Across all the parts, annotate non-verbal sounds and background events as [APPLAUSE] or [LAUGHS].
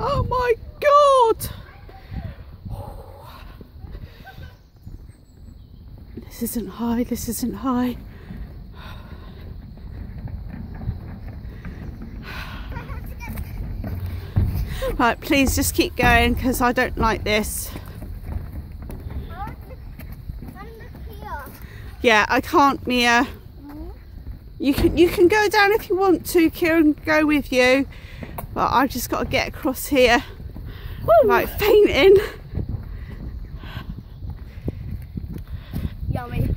Oh my god! This isn't high, this isn't high. Right, please just keep going because I don't like this. Yeah, I can't, Mia. You can you can go down if you want to. Kieran go with you, but I've just got to get across here. Like fainting. Yummy.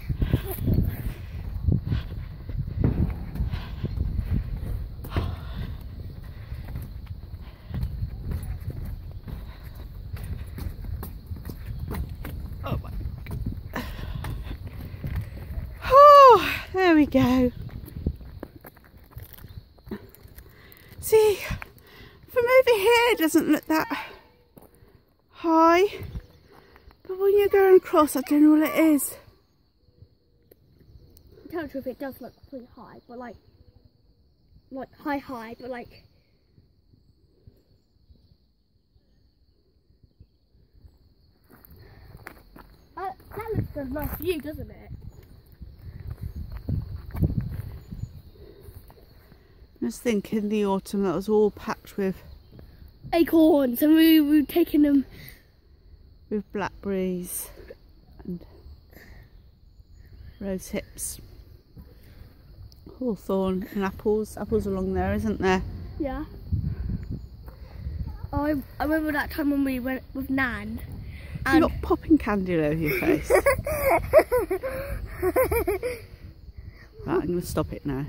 Oh my. Oh, there we go. See, from over here it doesn't look that high. But when you're going across, I don't know what it is. To tell the truth, it does look pretty high, but like, like high, high, but like. Uh, that looks a nice view, doesn't it? I was thinking the autumn that was all packed with Acorns, and we we were taking them. with blackberries and rose hips, hawthorn and apples. Apples along there, isn't there? Yeah. Oh, I, I remember that time when we went with Nan. You got popping candy all over your face. [LAUGHS] right, I'm going to stop it now.